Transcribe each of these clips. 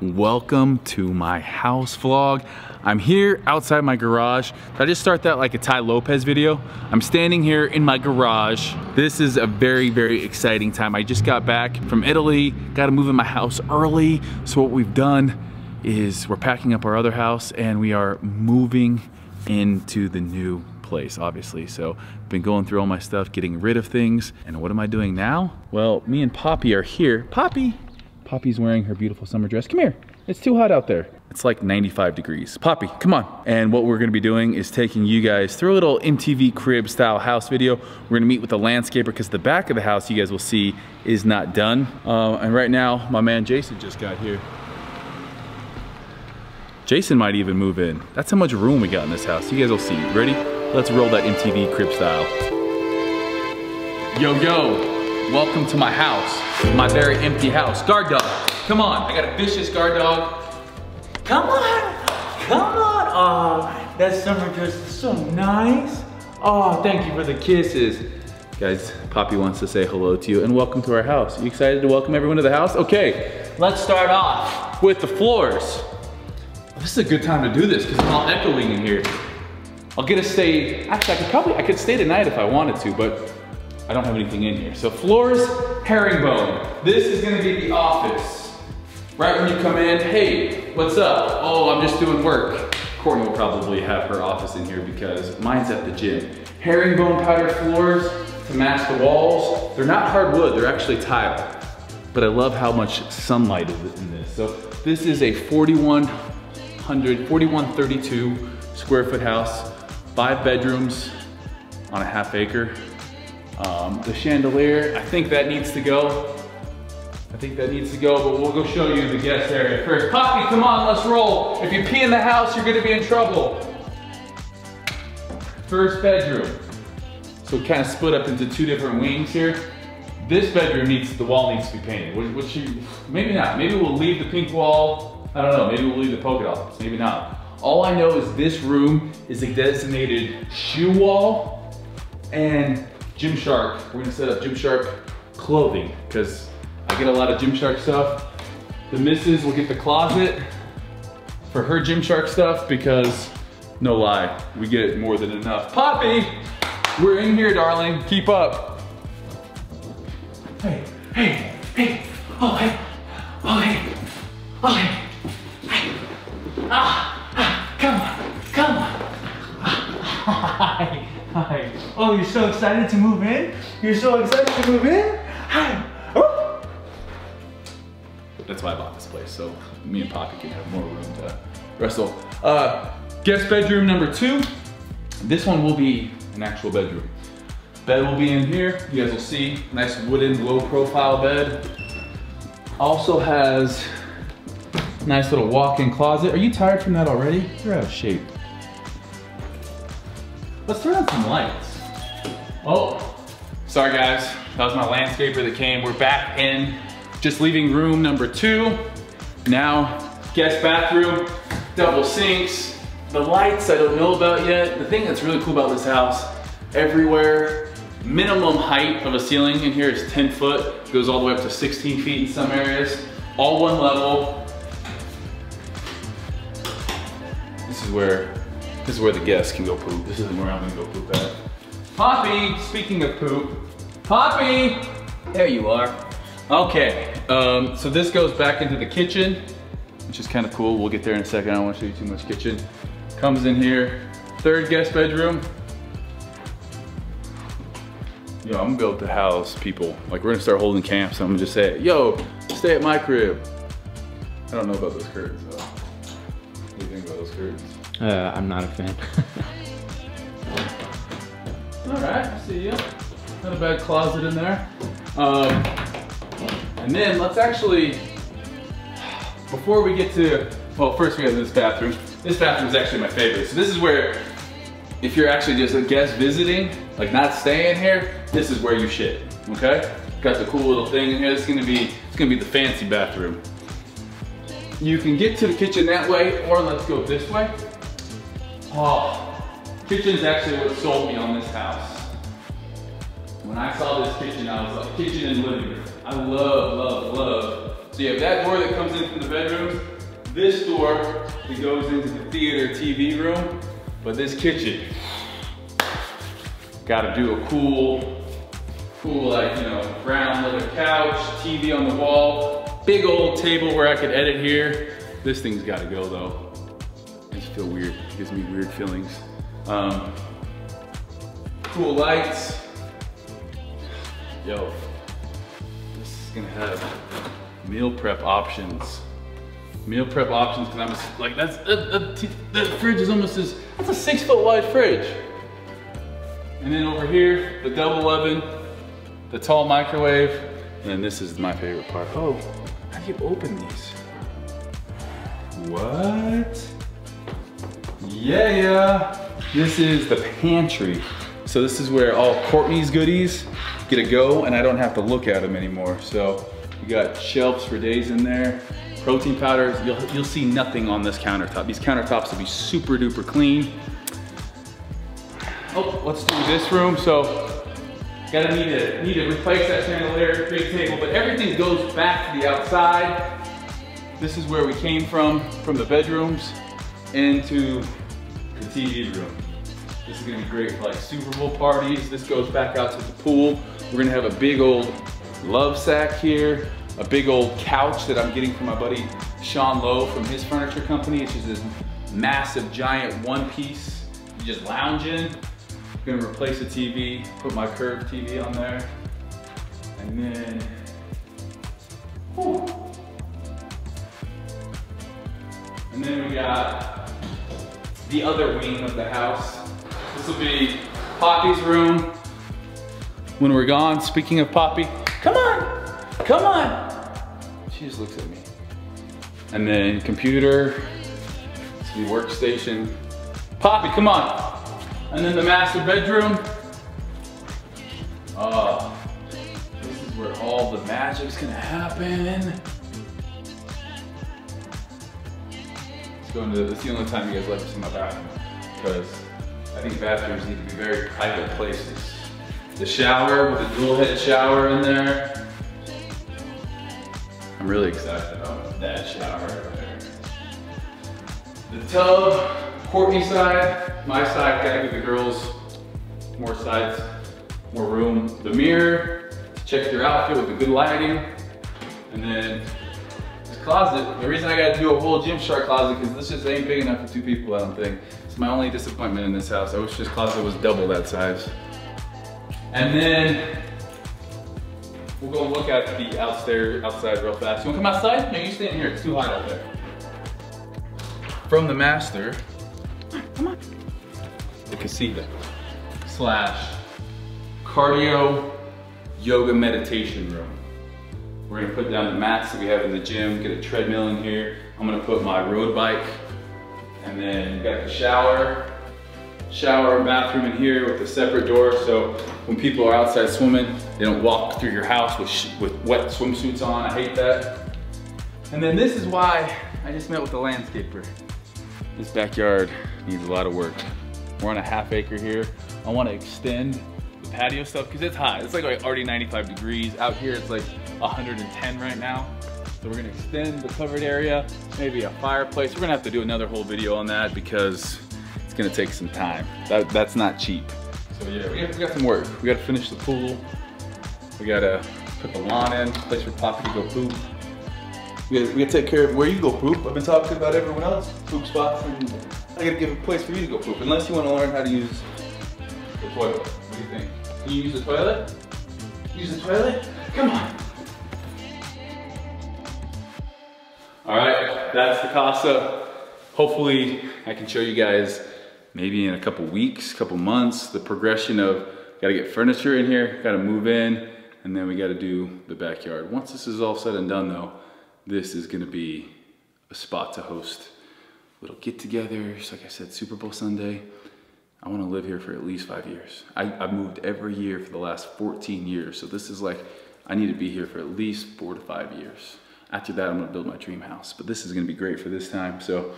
welcome to my house vlog. I'm here outside my garage. Did I just start that like a Tai Lopez video? I'm standing here in my garage. This is a very, very exciting time. I just got back from Italy, got to move in my house early. So what we've done is we're packing up our other house and we are moving into the new place, obviously. So I've been going through all my stuff, getting rid of things. And what am I doing now? Well, me and Poppy are here. Poppy, Poppy's wearing her beautiful summer dress. Come here, it's too hot out there. It's like 95 degrees. Poppy, come on. And what we're gonna be doing is taking you guys through a little MTV crib style house video. We're gonna meet with the landscaper because the back of the house you guys will see is not done. Uh, and right now, my man Jason just got here. Jason might even move in. That's how much room we got in this house. You guys will see. Ready? Let's roll that MTV crib style. Yo, yo. Welcome to my house. My very empty house. Guard dog. Come on. I got a vicious guard dog. Come on, come on. Oh, that summer dress is so nice. Oh, thank you for the kisses. Guys, Poppy wants to say hello to you and welcome to our house. You excited to welcome everyone to the house? Okay, let's start off with the floors. This is a good time to do this because it's all echoing in here. I'll get to stay, actually I could probably, I could stay tonight if I wanted to, but I don't have anything in here. So floors, herringbone. This is gonna be the office. Right when you come in, hey, what's up? Oh, I'm just doing work. Courtney will probably have her office in here because mine's at the gym. Herringbone powder floors to match the walls. They're not hardwood, they're actually tile. But I love how much sunlight is in this. So this is a 4100, 4132 square foot house five bedrooms on a half acre. Um, the chandelier, I think that needs to go. I think that needs to go, but we'll go show you the guest area first. Poppy, come on, let's roll. If you pee in the house, you're gonna be in trouble. First bedroom. So kind of split up into two different wings here. This bedroom needs, the wall needs to be painted. You, maybe not, maybe we'll leave the pink wall. I don't know, maybe we'll leave the polka dots, maybe not. All I know is this room is a designated shoe wall and Gymshark. We're gonna set up Gymshark clothing because I get a lot of Gymshark stuff. The missus will get the closet for her Gymshark stuff because no lie, we get more than enough. Poppy, we're in here, darling. Keep up. Hey, hey, hey, oh, hey, oh, hey, oh, hey, hey, ah. come on, come Hi. Hi. Oh, you're so excited to move in? You're so excited to move in? Hi. Oh. That's why I bought this place, so me and Poppy can have more room to wrestle. Uh, guest bedroom number two. This one will be an actual bedroom. Bed will be in here. You guys will see, nice wooden low profile bed. Also has nice little walk-in closet. Are you tired from that already? You're out of shape. Let's turn on some lights. Oh, sorry guys. That was my landscaper that came. We're back in, just leaving room number two. Now, guest bathroom, double sinks. The lights I don't know about yet. The thing that's really cool about this house, everywhere, minimum height of a ceiling in here is 10 foot. Goes all the way up to 16 feet in some areas. All one level. This is where this is where the guests can go poop. This isn't where I'm gonna go poop at. Poppy, speaking of poop. Poppy! There you are. Okay, um, so this goes back into the kitchen, which is kind of cool. We'll get there in a second. I don't want to show you too much kitchen. Comes in here. Third guest bedroom. Yo, I'm gonna build the house people. Like we're gonna start holding camps. I'm gonna just say, yo, stay at my crib. I don't know about those curtains though. What do you think about those curtains? Uh, I'm not a fan. All right, see you. Not a bad closet in there. Um, and then let's actually, before we get to, well, first we have this bathroom. This bathroom is actually my favorite. So this is where, if you're actually just a guest visiting, like not staying here, this is where you shit, okay? Got the cool little thing in here. It's gonna be, it's gonna be the fancy bathroom. You can get to the kitchen that way, or let's go this way. Oh, kitchen's actually what sold me on this house. When I saw this kitchen, I was like, kitchen and living room. I love, love, love So you have that door that comes in from the bedrooms, this door that goes into the theater TV room, but this kitchen, gotta do a cool, cool like, you know, brown leather couch, TV on the wall, big old table where I could edit here. This thing's gotta go though. Feel weird, it gives me weird feelings. Um, cool lights. Yo, this is gonna have meal prep options. Meal prep options, because I'm just, like, that's, that, that fridge is almost as, that's a six foot wide fridge. And then over here, the double oven, the tall microwave, and then this is my favorite part. Oh, how do you open these? What? Yeah, yeah. This is the pantry. So this is where all Courtney's goodies get to go and I don't have to look at them anymore. So you got shelves for days in there, protein powders. You'll, you'll see nothing on this countertop. These countertops will be super duper clean. Oh, let's do this room. So gotta need to, need to replace that chandelier, big table, but everything goes back to the outside. This is where we came from, from the bedrooms into TV room. This is gonna be great for like Super Bowl parties. This goes back out to the pool. We're gonna have a big old love sack here, a big old couch that I'm getting from my buddy Sean Lowe from his furniture company. It's just this massive, giant one piece. You just lounge in. I'm gonna replace the TV, put my curved TV on there. And then, whew. and then we got the other wing of the house. This will be Poppy's room when we're gone. Speaking of Poppy, come on, come on. She just looks at me. And then computer, will be workstation. Poppy, come on. And then the master bedroom. Oh, this is where all the magic's gonna happen. Let's go into, this is the only time you guys let me see my bathroom. Because I think bathrooms need to be very private places. The shower with a dual head shower in there. I'm really excited about that shower. The tub, Courtney side, my side, gotta give the girls more sides, more room. The mirror, check your outfit with the good lighting. And then this closet, the reason I gotta do a whole Gymshark closet, because this just ain't big enough for two people, I don't think. It's my only disappointment in this house. I wish this closet was double that size. And then we'll go look at the outstairs, outside real fast. You wanna come outside? No, you stay in here, it's too hot out there. From the master, come on, the casita slash cardio yoga meditation room. We're gonna put down the mats that we have in the gym, get a treadmill in here. I'm gonna put my road bike, and then got the shower, shower bathroom in here with a separate door. So when people are outside swimming, they don't walk through your house with, with wet swimsuits on. I hate that. And then this is why I just met with the landscaper. This backyard needs a lot of work. We're on a half acre here. I wanna extend the patio stuff because it's hot. It's like already 95 degrees. Out here it's like 110 right now. So we're gonna extend the covered area, maybe a fireplace. We're gonna have to do another whole video on that because it's gonna take some time. That, that's not cheap. So yeah, we got, we got some work. We gotta finish the pool. We gotta put the lawn in, place for Poppy to go poop. We gotta, we gotta take care of where you go poop. I've been talking about everyone else poop spots and I gotta give a place for you to go poop. Unless you wanna learn how to use the toilet. What do you think? Can you use the toilet? Use the toilet? Come on. All right, that's the casa. Hopefully I can show you guys maybe in a couple weeks, couple months, the progression of gotta get furniture in here, gotta move in, and then we gotta do the backyard. Once this is all said and done though, this is gonna be a spot to host little get-togethers, like I said, Super Bowl Sunday. I wanna live here for at least five years. I, I've moved every year for the last 14 years, so this is like, I need to be here for at least four to five years. After that, I'm gonna build my dream house, but this is gonna be great for this time. So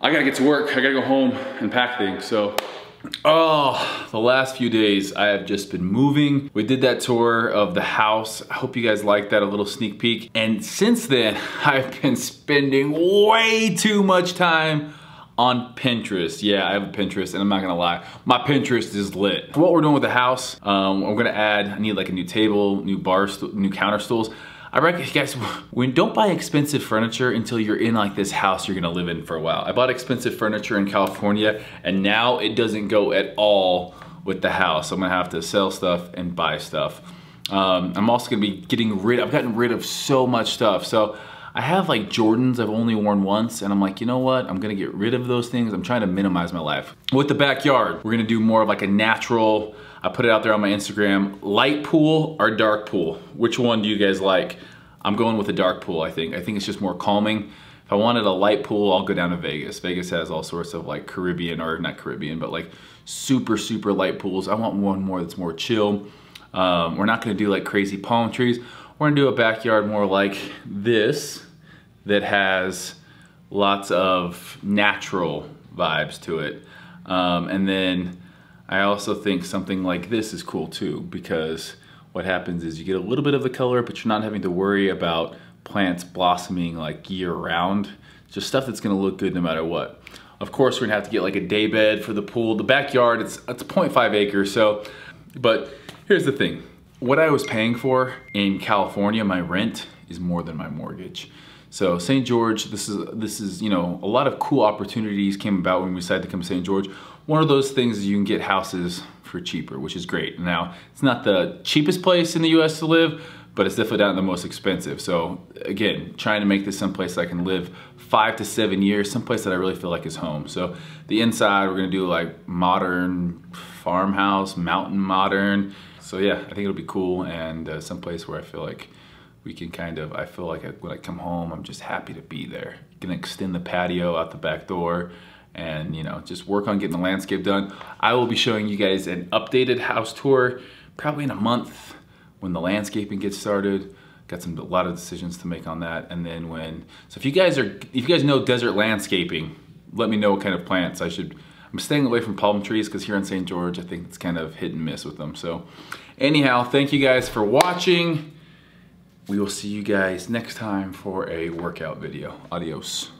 I gotta get to work. I gotta go home and pack things. So Oh, the last few days I have just been moving. We did that tour of the house. I hope you guys liked that, a little sneak peek. And since then, I've been spending way too much time on Pinterest. Yeah, I have a Pinterest and I'm not gonna lie, my Pinterest is lit. What we're doing with the house, um, we're gonna add, I need like a new table, new bar, new counter stools. I reckon, guys, when don't buy expensive furniture until you're in like this house you're gonna live in for a while. I bought expensive furniture in California and now it doesn't go at all with the house. I'm gonna have to sell stuff and buy stuff. Um, I'm also gonna be getting rid, I've gotten rid of so much stuff. So I have like Jordans I've only worn once and I'm like, you know what? I'm gonna get rid of those things. I'm trying to minimize my life. With the backyard, we're gonna do more of like a natural, I put it out there on my Instagram, light pool or dark pool. Which one do you guys like? I'm going with a dark pool, I think. I think it's just more calming. If I wanted a light pool, I'll go down to Vegas. Vegas has all sorts of like Caribbean, or not Caribbean, but like super, super light pools. I want one more that's more chill. Um, we're not gonna do like crazy palm trees. We're gonna do a backyard more like this that has lots of natural vibes to it. Um, and then I also think something like this is cool too because what happens is you get a little bit of the color but you're not having to worry about plants blossoming like year round. Just stuff that's gonna look good no matter what. Of course, we're gonna have to get like a day bed for the pool. The backyard, it's, it's 0.5 acres, so, but here's the thing. What I was paying for in California, my rent, is more than my mortgage. So St. George, this is, this is, you know, a lot of cool opportunities came about when we decided to come to St. George. One of those things is you can get houses for cheaper, which is great. Now, it's not the cheapest place in the US to live, but it's definitely not the most expensive. So again, trying to make this someplace I can live five to seven years, someplace that I really feel like is home. So the inside, we're gonna do like modern farmhouse, mountain modern. So yeah, I think it'll be cool and uh, someplace where I feel like we can kind of, I feel like when I come home, I'm just happy to be there. Gonna extend the patio out the back door and you know, just work on getting the landscape done. I will be showing you guys an updated house tour probably in a month when the landscaping gets started. Got some a lot of decisions to make on that. And then when, so if you guys are, if you guys know desert landscaping, let me know what kind of plants I should, I'm staying away from palm trees because here in St. George, I think it's kind of hit and miss with them. So anyhow, thank you guys for watching. We will see you guys next time for a workout video. Adios.